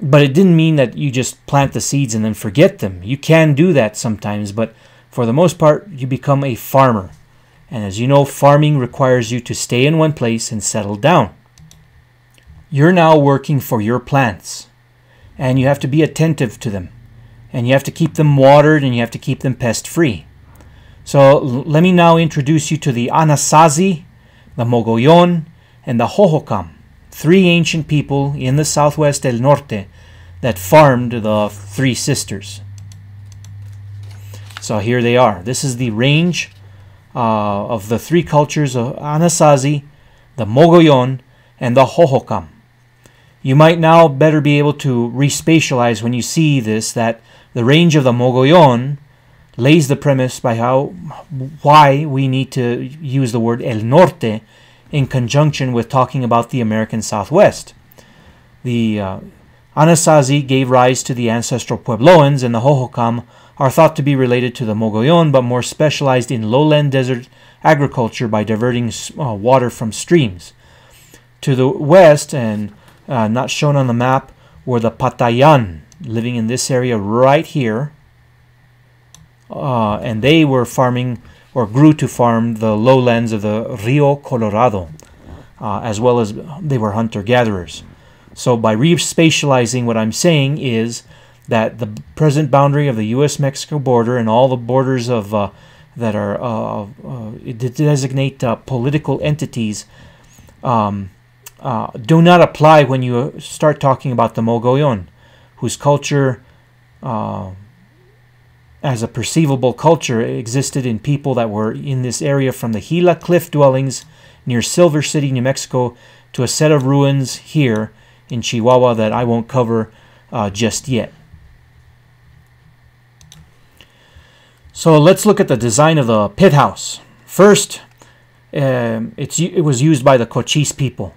but it didn't mean that you just plant the seeds and then forget them. You can do that sometimes, but for the most part, you become a farmer. And as you know, farming requires you to stay in one place and settle down. You're now working for your plants, and you have to be attentive to them, and you have to keep them watered, and you have to keep them pest free. So let me now introduce you to the Anasazi, the Mogollon, and the Hohokam, three ancient people in the southwest del Norte that farmed the Three Sisters. So here they are. This is the range uh, of the three cultures of Anasazi, the Mogollon, and the Hohokam. You might now better be able to respatialize when you see this that the range of the Mogollon lays the premise by how why we need to use the word El Norte in conjunction with talking about the American Southwest. The uh, Anasazi gave rise to the ancestral Puebloans, and the Hohokam are thought to be related to the Mogollon, but more specialized in lowland desert agriculture by diverting uh, water from streams. To the west, and uh, not shown on the map, were the Patayan, living in this area right here. Uh, and they were farming or grew to farm the lowlands of the Rio Colorado, uh, as well as they were hunter gatherers. So, by respatializing, what I'm saying is that the present boundary of the U.S.-Mexico border and all the borders of uh, that are uh, uh, designate uh, political entities um, uh, do not apply when you start talking about the Mogollon, whose culture, uh, as a perceivable culture, existed in people that were in this area from the Gila cliff dwellings near Silver City, New Mexico, to a set of ruins here in Chihuahua that I won't cover just yet. So let's look at the design of the pit house. First, um, it was used by the Cochise people.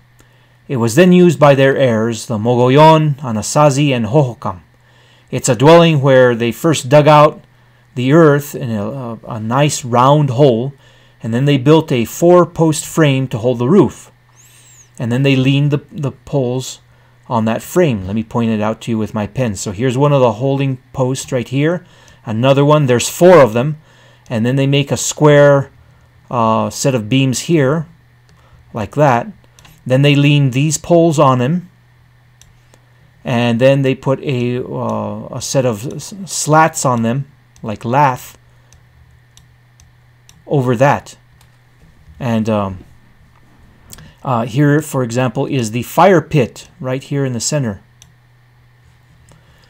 It was then used by their heirs, the Mogollon, Anasazi, and Hohokam. It's a dwelling where they first dug out the earth in a, a nice round hole, and then they built a four-post frame to hold the roof. And then they leaned the, the poles on that frame. Let me point it out to you with my pen. So here's one of the holding posts right here another one. There's four of them. And then they make a square uh, set of beams here, like that. Then they lean these poles on them. And then they put a, uh, a set of slats on them, like lath, over that. And um, uh, here, for example, is the fire pit right here in the center.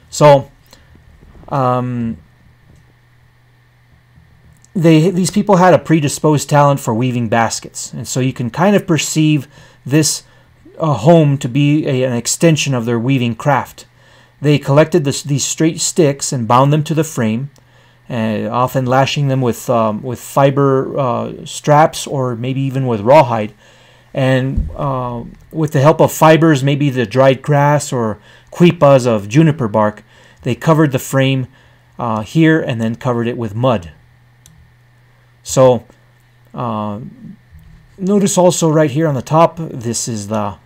So, um, they these people had a predisposed talent for weaving baskets, and so you can kind of perceive this uh, home to be a, an extension of their weaving craft. They collected this, these straight sticks and bound them to the frame, uh, often lashing them with um, with fiber uh, straps or maybe even with rawhide. And uh, with the help of fibers, maybe the dried grass or quipas of juniper bark, they covered the frame uh, here and then covered it with mud. So uh, notice also right here on the top, this is the,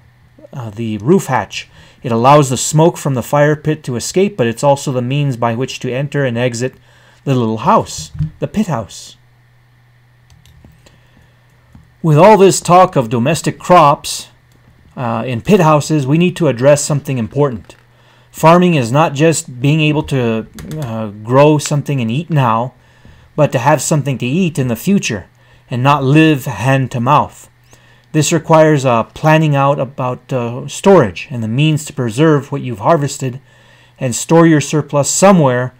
uh, the roof hatch. It allows the smoke from the fire pit to escape, but it's also the means by which to enter and exit the little house, the pit house. With all this talk of domestic crops uh, in pit houses, we need to address something important. Farming is not just being able to uh, grow something and eat now, but to have something to eat in the future and not live hand to mouth. This requires uh, planning out about uh, storage and the means to preserve what you've harvested and store your surplus somewhere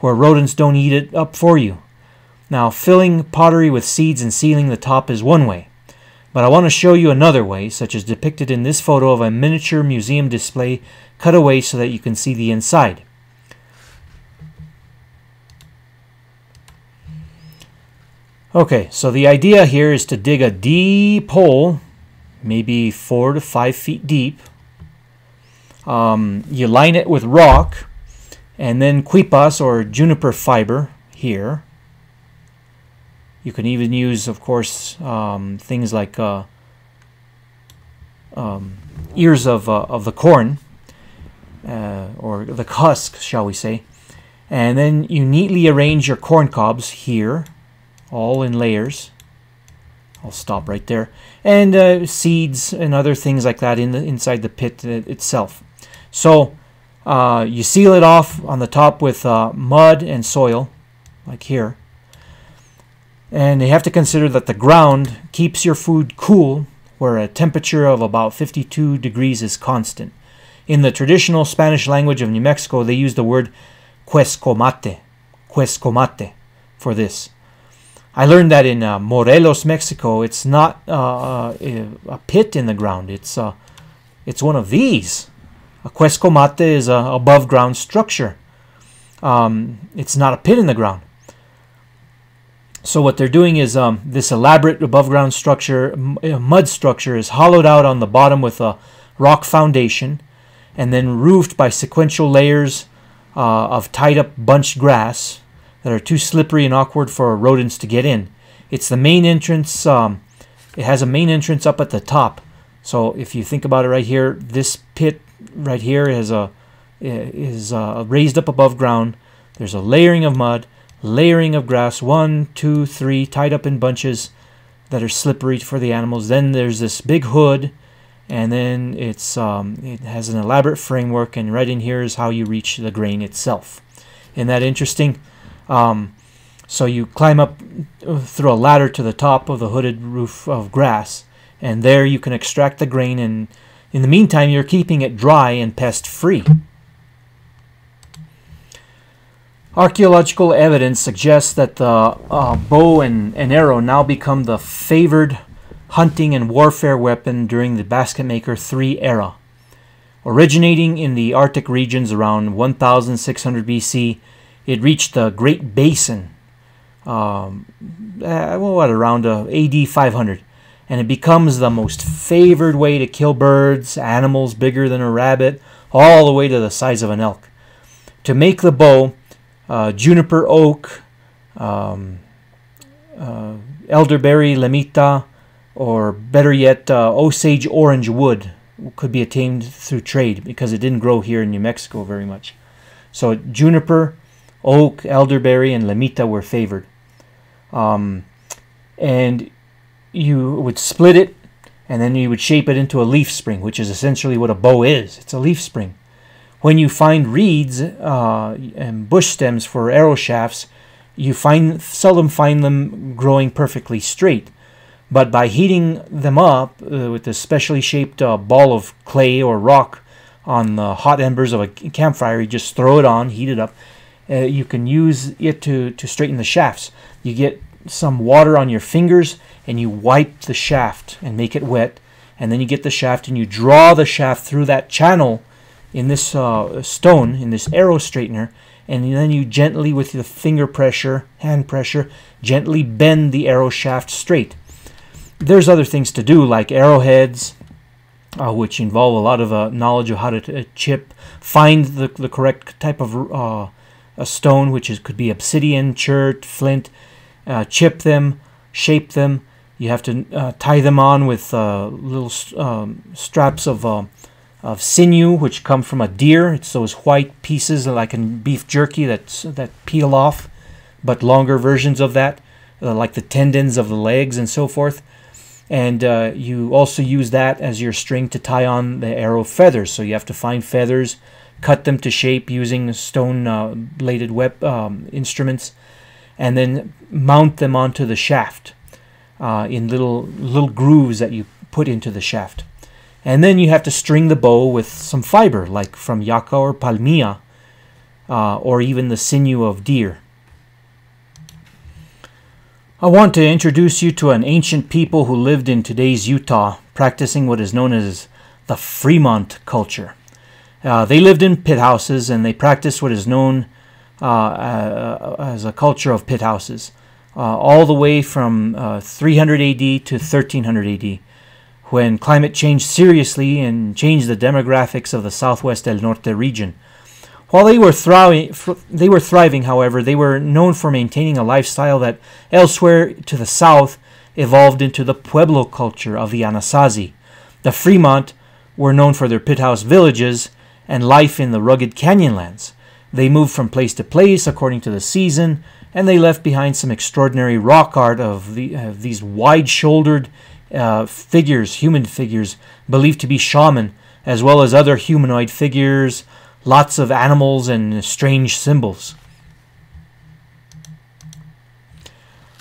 where rodents don't eat it up for you. Now, filling pottery with seeds and sealing the top is one way. But I want to show you another way, such as depicted in this photo of a miniature museum display cut away so that you can see the inside. Okay, so the idea here is to dig a deep hole, maybe four to five feet deep. Um, you line it with rock and then quipas or juniper fiber here. You can even use, of course, um, things like uh, um, ears of, uh, of the corn uh, or the husk, shall we say. And then you neatly arrange your corn cobs here all in layers. I'll stop right there. And uh, seeds and other things like that in the inside the pit itself. So uh, you seal it off on the top with uh, mud and soil, like here. And you have to consider that the ground keeps your food cool, where a temperature of about 52 degrees is constant. In the traditional Spanish language of New Mexico, they use the word cuescomate, cuescomate for this. I learned that in uh, Morelos, Mexico, it's not uh, uh a pit in the ground. It's uh, it's one of these. A cuescomate is a above ground structure. Um, it's not a pit in the ground. So what they're doing is um, this elaborate above ground structure, uh, mud structure, is hollowed out on the bottom with a rock foundation, and then roofed by sequential layers uh, of tied up bunched grass that are too slippery and awkward for rodents to get in. It's the main entrance. Um, it has a main entrance up at the top. So if you think about it right here, this pit right here is a is uh, raised up above ground. There's a layering of mud, layering of grass, one, two, three, tied up in bunches that are slippery for the animals. Then there's this big hood, and then it's um, it has an elaborate framework, and right in here is how you reach the grain itself. Isn't that interesting? Um, so you climb up uh, through a ladder to the top of the hooded roof of grass, and there you can extract the grain, and in the meantime, you're keeping it dry and pest free. Archaeological evidence suggests that the uh, bow and, and arrow now become the favored hunting and warfare weapon during the Basket Maker 3 era. Originating in the Arctic regions around 1600 BC, it reached the Great Basin, um, uh, what around uh, AD 500, and it becomes the most favored way to kill birds, animals bigger than a rabbit, all the way to the size of an elk. To make the bow, uh, juniper oak, um, uh, elderberry, lemita, or better yet, uh, Osage orange wood could be attained through trade because it didn't grow here in New Mexico very much. So juniper, oak, elderberry, and lemita were favored. Um, and you would split it, and then you would shape it into a leaf spring, which is essentially what a bow is. It's a leaf spring. When you find reeds uh, and bush stems for arrow shafts, you find seldom find them growing perfectly straight. But by heating them up uh, with a specially shaped uh, ball of clay or rock on the hot embers of a campfire, you just throw it on, heat it up, uh, you can use it to, to straighten the shafts. You get some water on your fingers and you wipe the shaft and make it wet. And then you get the shaft and you draw the shaft through that channel in this uh, stone, in this arrow straightener. And then you gently, with the finger pressure, hand pressure, gently bend the arrow shaft straight. There's other things to do, like arrowheads, uh, which involve a lot of uh, knowledge of how to uh, chip, find the, the correct type of uh, a stone, which is could be obsidian, chert, flint, uh, chip them, shape them. You have to uh, tie them on with uh, little um, straps of uh, of sinew, which come from a deer. It's those white pieces like in beef jerky that that peel off, but longer versions of that, uh, like the tendons of the legs and so forth. And uh, you also use that as your string to tie on the arrow feathers. So you have to find feathers cut them to shape using stone uh, bladed web um, instruments, and then mount them onto the shaft uh, in little little grooves that you put into the shaft. And then you have to string the bow with some fiber, like from yucca or palmilla, uh, or even the sinew of deer. I want to introduce you to an ancient people who lived in today's Utah, practicing what is known as the Fremont culture. Uh, they lived in pit houses and they practiced what is known uh, uh, as a culture of pit houses, uh, all the way from uh, 300 AD to 1300 AD, when climate changed seriously and changed the demographics of the southwest del Norte region. While they were thriving, they were thriving, however, they were known for maintaining a lifestyle that elsewhere to the south evolved into the Pueblo culture of the Anasazi. The Fremont were known for their pit house villages and life in the rugged canyonlands. They moved from place to place according to the season, and they left behind some extraordinary rock art of, the, uh, these wide-shouldered uh, figures, human figures, believed to be shaman, as well as other humanoid figures, lots of animals and strange symbols.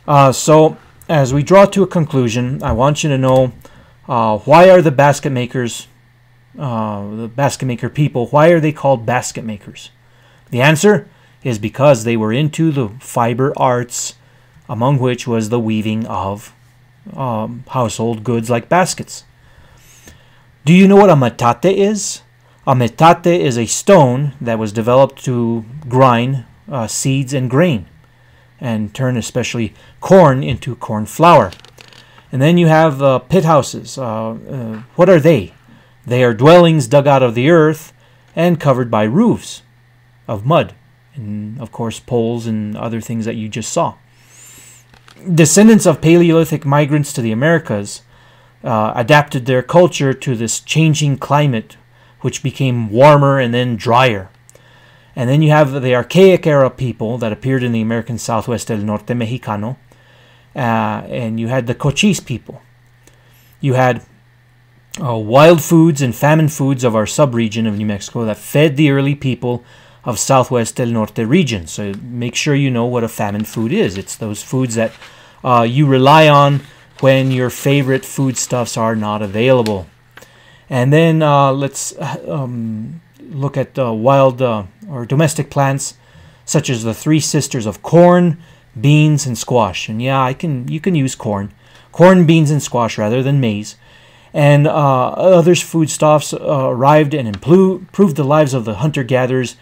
Uh, so, as we draw to a conclusion, I want you to know uh, why are the basket makers, uh, the basket maker people, why are they called basket makers? The answer is because they were into the fiber arts, among which was the weaving of um, household goods like baskets. Do you know what a metate is? A metate is a stone that was developed to grind uh, seeds and grain and turn especially corn into corn flour. And then you have uh, pit houses. Uh, uh, what are they? They are dwellings dug out of the earth and covered by roofs of mud, and of course, poles and other things that you just saw. Descendants of Paleolithic migrants to the Americas uh, adapted their culture to this changing climate which became warmer and then drier. And then you have the Archaic era people that appeared in the American Southwest del Norte Mexicano. Uh, and you had the Cochise people. You had uh, wild foods and famine foods of our subregion of New Mexico that fed the early people of Southwest del Norte region. So make sure you know what a famine food is. It's those foods that uh, you rely on when your favorite foodstuffs are not available. And then uh, let's um, look at uh, wild uh, or domestic plants such as the three sisters of corn, beans, and squash. And yeah, I can you can use corn, corn, beans, and squash rather than maize. And uh, others foodstuffs uh, arrived and improved the lives of the hunter-gatherers,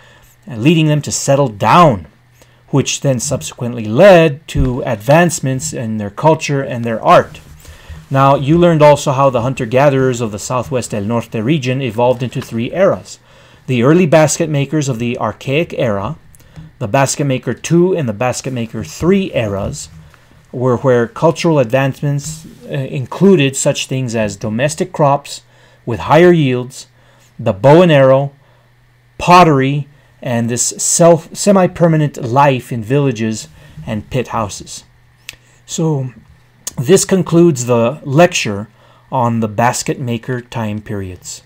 leading them to settle down, which then subsequently led to advancements in their culture and their art. Now, you learned also how the hunter gatherers of the southwest del Norte region evolved into three eras the early basket makers of the Archaic era, the Basket Maker 2 and the Basket Maker 3 eras, were where cultural advancements uh, included such things as domestic crops with higher yields, the bow and arrow, pottery, and this self semi-permanent life in villages and pit houses. So this concludes the lecture on the basket maker time periods.